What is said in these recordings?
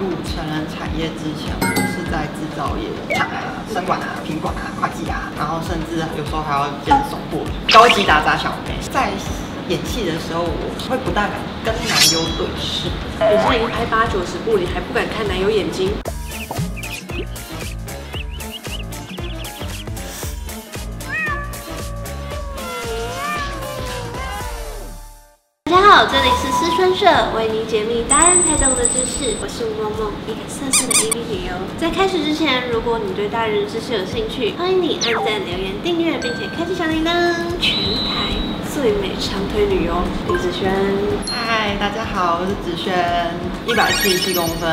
入成人产业之前，我是在制造业厂啊、生管啊、品管啊、会计啊，然后甚至有时候还要兼送货，高级打杂小妹。在演戏的时候，我会不大敢跟男友对视。你现在已经拍八九十部，你还不敢看男友眼睛？好，这里是思春社，为您解密达人才懂的知识。我是吴梦梦，一个色色的 AV 女优。在开始之前，如果你对大人知识有兴趣，欢迎你按赞、留言、订阅，并且开启小铃铛。全台最美长腿女优李子轩，嗨，大家好，我是子轩，一百七十七公分，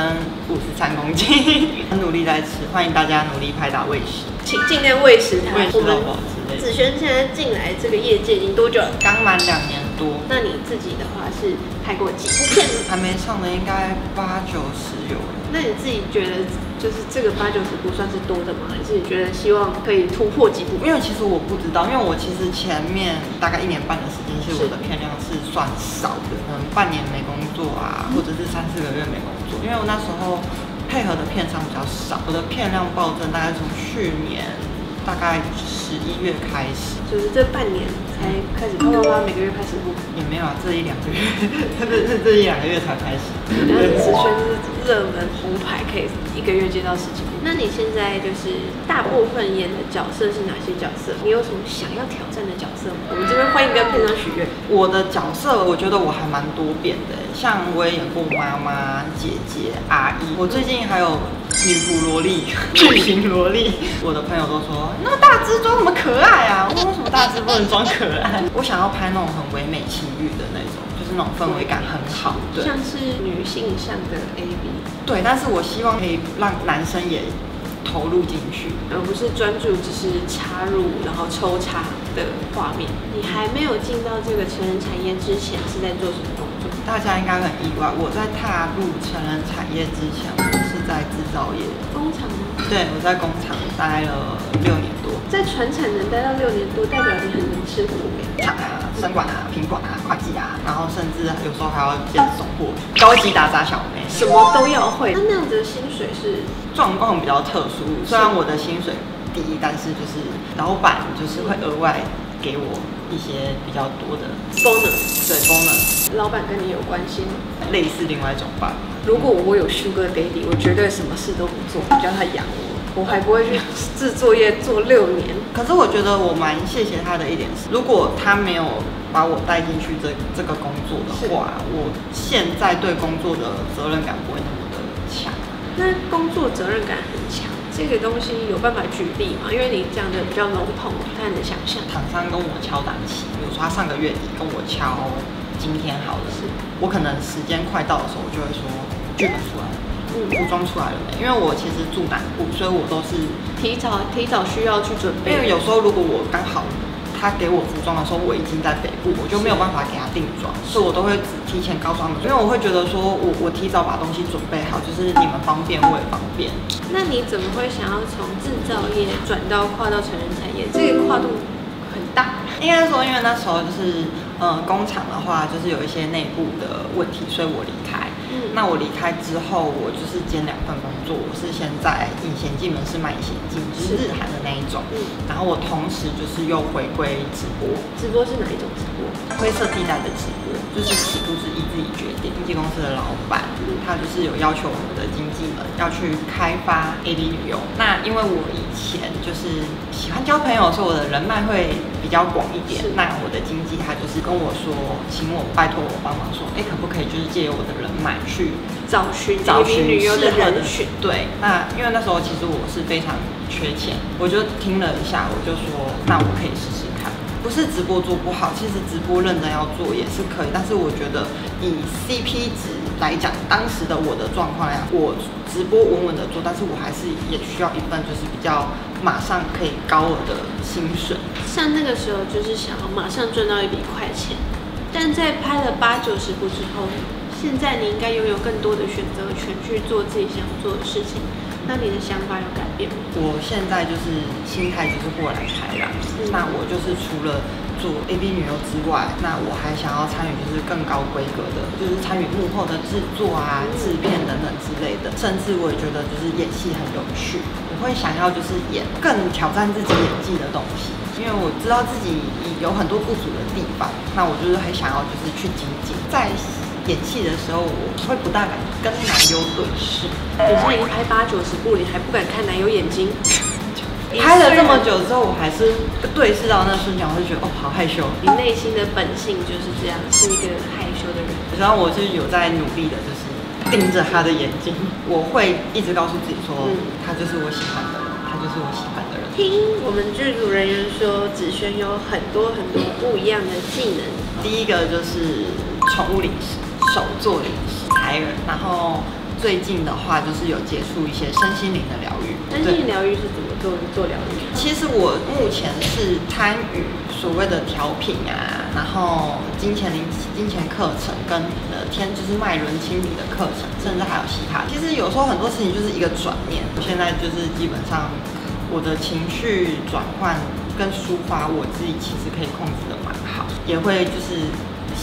五十三公斤，很努力在吃，欢迎大家努力拍打喂食，请尽量喂食她。喂食宝宝之类的。子轩现在进来这个业界已经多久了？刚满两年多，那你自己的话是拍过几部片呢？还没上的应该八九十有了。那你自己觉得，就是这个八九十部算是多的吗？还是你觉得希望可以突破几部？因为其实我不知道，因为我其实前面大概一年半的时间，其实我的片量是算少的，可能半年没工作啊，或者是三四个月没工作，因为我那时候配合的片商比较少，我的片量暴增，大概从去年大概十一月开始，就是这半年才开始啪啪啪，每个月开始录。也没有啊，这一两个月，这这这一两个月才开始。然后子轩是热门红牌，可以一个月接到十几部。那你现在就是大部分演的角色是哪些角色？你有什么想要挑战的角色吗？我们这边欢迎跟片商许愿。我的角色，我觉得我还蛮多变的，像我也演过妈妈、姐姐、阿姨，我最近还有女仆萝莉、巨型萝莉。我的朋友都说，那么大只装什么可爱啊？我说为什么大只不能装可爱？我想要拍那种很唯美情欲的那种，就是那种氛围感很好，对。像是女性向的 A B，对，但是我希望可以让男生也投入进去。而不是专注只是插入然后抽插的画面。你还没有进到这个成人产业之前是在做什么工作？大家应该很意外，我在踏入成人产业之前，我是在制造业，工厂吗？对我在工厂待了六年多，在船产能待到六年多，代表你很能吃苦生管啊、品管啊、会计啊，然后甚至有时候还要兼送货，高级打杂小妹。什么都要会。那那样子的薪水是状况比较特殊，虽然我的薪水低，但是就是老板就是会额外给我一些比较多的 bonus，对 bonus，老板跟你有关系吗？类似另外一种办法。如果我有 Sugar Daddy，我绝对什么事都不做，叫他养我，我还不会去制作业做六年。可是我觉得我蛮谢谢他的一点是，如果他没有把我带进去这这个工作的话，我现在对工作的责任感不会那么的强。那工作责任感很强，这个东西有办法举例吗？因为你讲的比较笼统，我不太能想象。厂商跟我敲档期，比如说他上个月底跟我敲今天好了，我可能时间快到的时候，我就会说剧本出来了，嗯服装出来了没？因为我其实住南部，所以我都是提早提早需要去准备，因为有时候如果我刚好他给我服装的时候，我已经在北部，我就没有办法给他定妆，所以我都会只提前告诉他们，因为我会觉得说我我提早把东西准备好，就是你们方便我也方便。那你怎么会想要从制造业转到跨到成人产业？这个跨度很大。应该说，因为那时候就是，呃，工厂的话就是有一些内部的问题，所以我离开。嗯那我离开之后，我就是兼两份工作，我是先在隐形进门市卖隐贤进，就是日韩的那一种。嗯然后我同时就是又回归直播，直播是哪一种直播？灰色地带的直播，就是起步是依自己决定。经纪公司的老板，他就是有要求我们的经纪们要去开发 A B 旅游。那因为我以前就是喜欢交朋友，所以我的人脉会比较广一点。那我的经纪他就是跟我说，请我拜托我帮忙说，哎，可不可以就是借由我的人脉去找寻找寻旅游的人选。对，那因为那时候其实我是非常缺钱，我就听了一下，我就说，那我可以试试看。不是直播做不好，其实直播认真要做也是可以，但是我觉得以 CP 值来讲，当时的我的状况呀，我直播稳稳的做，但是我还是也需要一份就是比较马上可以高额的薪水。像那个时候就是想要马上赚到一笔快钱，但在拍了八九十部之后，现在你应该拥有更多的选择权去做自己想做的事情。那你的想法有改变吗？我现在就是心态就是豁然开朗，嗯那我就是除了做 A B 女优之外，那我还想要参与就是更高规格的，就是参与幕后的制作啊、制片等等之类的。甚至我也觉得就是演戏很有趣，我会想要就是演更挑战自己演技的东西，因为我知道自己有很多不足的地方，那我就是很想要就是去精进。在演戏的时候，我会不大敢跟男友对视。你现在已经拍八九十部，你还不敢看男友眼睛？拍了这么久之后，我还是对视到那瞬间，我就觉得哦，好害羞。你内心的本性就是这样，是一个害羞的人。然后我是有在努力的，就是盯着他的眼睛，我会一直告诉自己说，他就是我喜欢的人，他就是我喜欢的人。听我们剧组人员说，子轩有很多很多不一样的技能。第一个就是宠物零食，手做零食，孩儿，然后。最近的话，就是有接触一些身心灵的疗愈。身心灵疗愈是怎么做做疗愈？其实我目前是参与所谓的调频啊，然后金钱灵金钱课程跟呃天就是脉轮清理的课程，甚至还有其他。其实有时候很多事情就是一个转念。我现在就是基本上我的情绪转换跟抒发，我自己其实可以控制的蛮好，也会就是。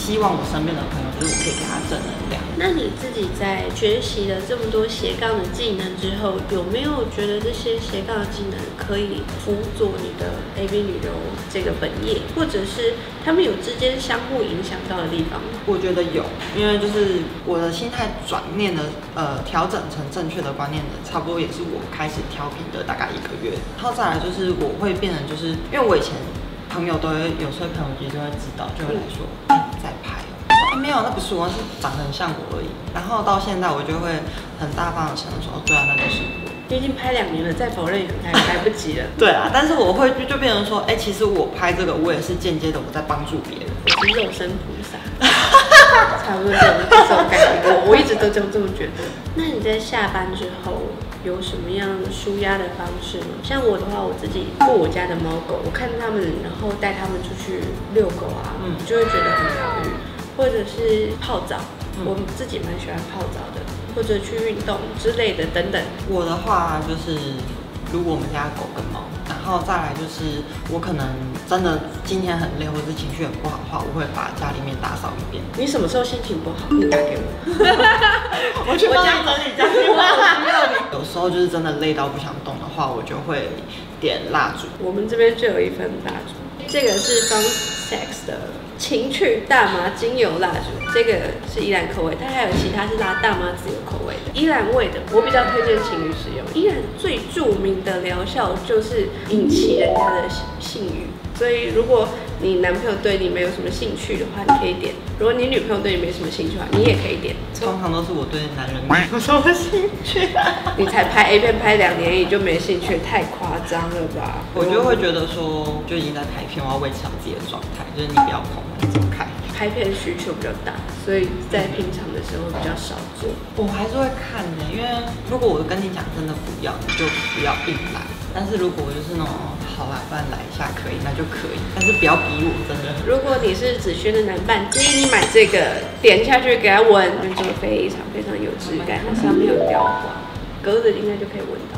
希望我身边的朋友，就是我可以给他正能量。那你自己在学习了这么多斜杠的技能之后，有没有觉得这些斜杠的技能可以辅佐你的 A B 旅游这个本业，或者是他们有之间相互影响到的地方？我觉得有，因为就是我的心态转念的，呃，调整成正确的观念的，差不多也是我开始调频的大概一个月。然后再来就是我会变成，就是因为我以前朋友都会，有时候朋友也就会知道，就会来说。没有，那不是我，是长得很像我而已。然后到现在，我就会很大方的承认说，对啊，那就是我。你已经拍两年了，再否认也来来不及了。对啊，但是我会就就变成说，哎，其实我拍这个，我也是间接的我在帮助别人。我是肉身菩萨，差不多这种这种感觉，我我一直都这么这么觉得。那你在下班之后？有什么样舒压的方式吗？像我的话，我自己过我家的猫狗，我看他们，然后带他们出去遛狗啊，嗯，就会觉得很疗愈。或者是泡澡，我自己蛮喜欢泡澡的，或者去运动之类的等等。我的话就是。如果我们家狗跟猫，然后再来就是我可能真的今天很累，或者是情绪很不好的话，我会把家里面打扫一遍。你什么时候心情不好？你打给我，我去帮你整理家里。有时候就是真的累到不想动的话，我就会点蜡烛。我们这边就有一份蜡烛，这个是方 Sex 的。情趣大麻精油蜡烛，这个是依兰口味，它还有其他是拉大麻自由口味的依兰味的，我比较推荐情侣使用。依兰最著名的疗效就是引起人家的性欲，所以如果你男朋友对你没有什么兴趣的话，你可以点；如果你女朋友对你没什么兴趣的话，你也可以点。通常都是我对男人没有什么兴趣，你才拍 A 片拍两年你就没兴趣，太夸张了吧？我就会觉得说，就已经在拍片，我要维持好自己的状态，就是你不要碰。拍片需求比较大，所以在平常的时候比较少做。我还是会看的，因为如果我跟你讲真的不要，你就不要硬来。但是如果就是那种好啦，不然来一下可以，那就可以。但是不要逼我，真的。如果你是子轩的男伴，建议你买这个，点下去给他闻，就非常非常有质感，它上面有雕花，隔着应该就可以闻到。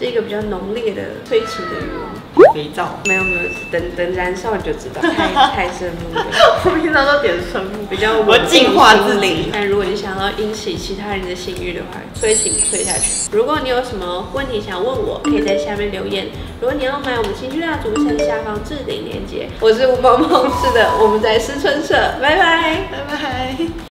是一个比较浓烈的催情的欲望，肥皂没有没有，等等燃烧你就知道，太太深入了。我平常都点生物，比较我净化自己。但如果你想要引起其他人的性欲的话，催情催下去。如果你有什么问题想问我，可以在下面留言。如果你要买我们情趣蜡烛，请下方置顶链接。我是吴萌萌，是的，我们在思春社，拜拜，拜拜。